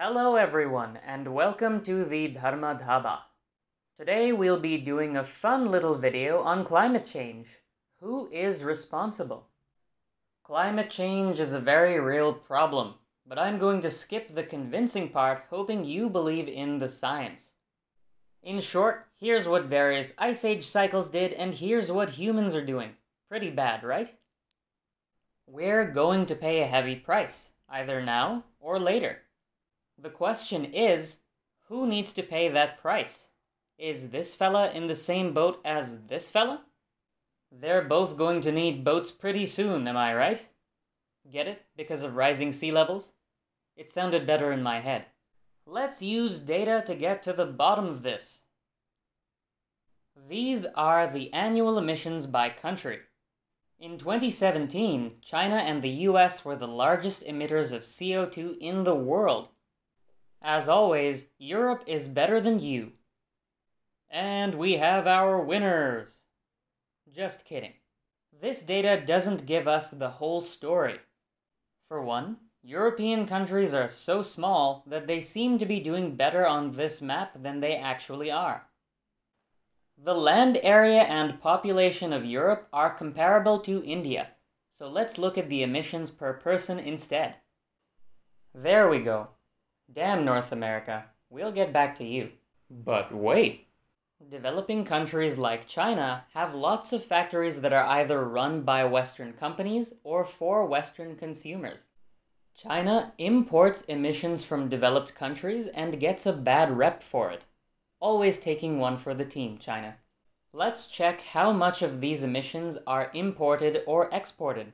Hello, everyone, and welcome to the Dharma Dhaba. Today we'll be doing a fun little video on climate change. Who is responsible? Climate change is a very real problem, but I'm going to skip the convincing part, hoping you believe in the science. In short, here's what various ice age cycles did, and here's what humans are doing. Pretty bad, right? We're going to pay a heavy price, either now or later. The question is who needs to pay that price? Is this fella in the same boat as this fella? They're both going to need boats pretty soon, am I right? Get it? Because of rising sea levels? It sounded better in my head. Let's use data to get to the bottom of this. These are the annual emissions by country. In 2017, China and the US were the largest emitters of CO2 in the world. As always, Europe is better than you. And we have our winners. Just kidding. This data doesn't give us the whole story. For one, European countries are so small that they seem to be doing better on this map than they actually are. The land area and population of Europe are comparable to India, so let's look at the emissions per person instead. There we go. Damn North America, we'll get back to you. But wait! Developing countries like China have lots of factories that are either run by Western companies or for Western consumers. China imports emissions from developed countries and gets a bad rep for it. Always taking one for the team, China. Let's check how much of these emissions are imported or exported.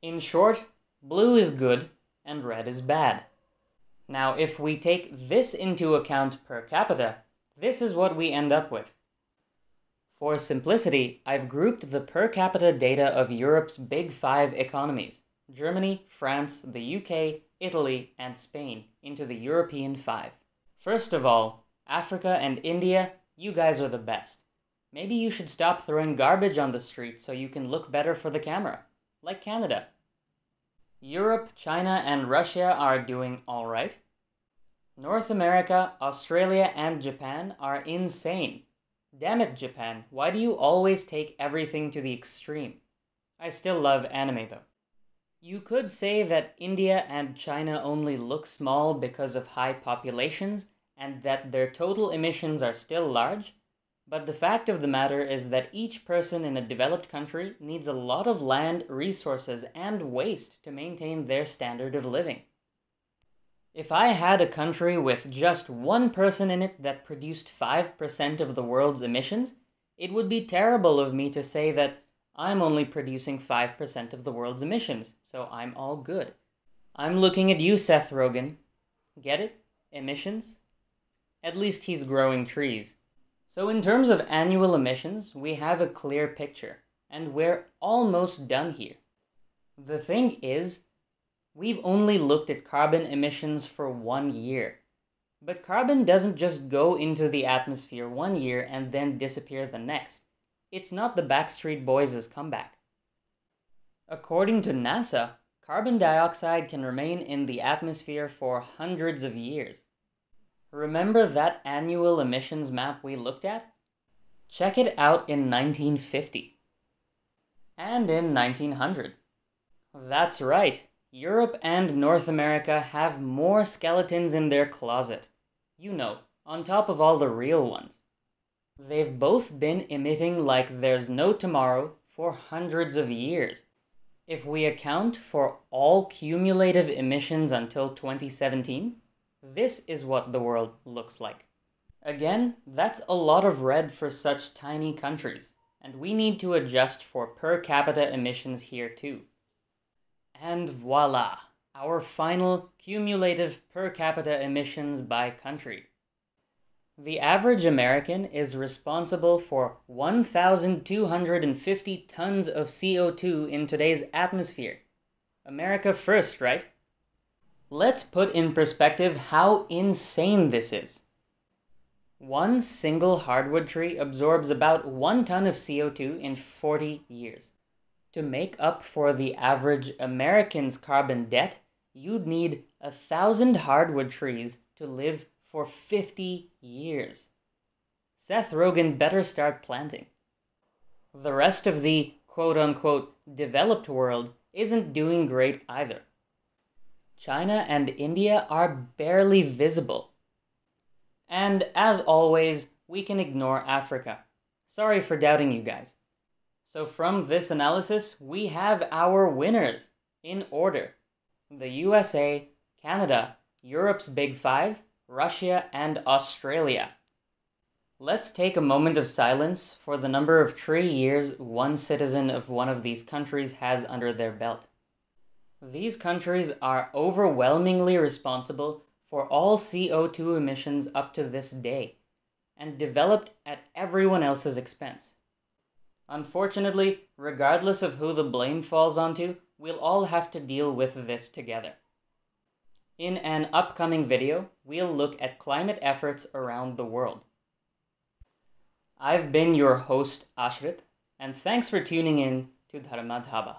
In short, blue is good and red is bad. Now, if we take this into account per capita, this is what we end up with. For simplicity, I've grouped the per capita data of Europe's big five economies Germany, France, the UK, Italy, and Spain into the European five. First of all, Africa and India, you guys are the best. Maybe you should stop throwing garbage on the street so you can look better for the camera, like Canada. Europe, China, and Russia are doing alright. North America, Australia, and Japan are insane. Damn it, Japan, why do you always take everything to the extreme? I still love anime though. You could say that India and China only look small because of high populations and that their total emissions are still large, but the fact of the matter is that each person in a developed country needs a lot of land, resources, and waste to maintain their standard of living. If I had a country with just one person in it that produced 5% of the world's emissions, it would be terrible of me to say that I'm only producing 5% of the world's emissions, so I'm all good. I'm looking at you, Seth Rogen. Get it? Emissions? At least he's growing trees. So, in terms of annual emissions, we have a clear picture, and we're almost done here. The thing is, we've only looked at carbon emissions for one year. But carbon doesn't just go into the atmosphere one year and then disappear the next. It's not the Backstreet Boys' comeback. According to NASA, carbon dioxide can remain in the atmosphere for hundreds of years. Remember that annual emissions map we looked at? Check it out in 1950. And in 1900. That's right, Europe and North America have more skeletons in their closet. You know, on top of all the real ones. They've both been emitting like there's no tomorrow for hundreds of years. If we account for all cumulative emissions until 2017, this is what the world looks like. Again, that's a lot of red for such tiny countries, and we need to adjust for per capita emissions here too. And voila, our final cumulative per capita emissions by country. The average American is responsible for 1,250 tons of CO2 in today's atmosphere. America first, right? Let's put in perspective how insane this is. One single hardwood tree absorbs about one ton of CO2 in 40 years. To make up for the average American's carbon debt, you'd need a thousand hardwood trees to live for 50 years. Seth Rogen better start planting. The rest of the quote unquote developed world isn't doing great either. China and India are barely visible. And as always, we can ignore Africa. Sorry for doubting you guys. So, from this analysis, we have our winners in order the USA, Canada, Europe's Big Five, Russia, and Australia. Let's take a moment of silence for the number of tree years one citizen of one of these countries has under their belt. These countries are overwhelmingly responsible for all CO2 emissions up to this day and developed at everyone else's expense. Unfortunately, regardless of who the blame falls onto, we'll all have to deal with this together. In an upcoming video, we'll look at climate efforts around the world. I've been your host, Aashrit, and thanks for tuning in to Dharma Dhaba.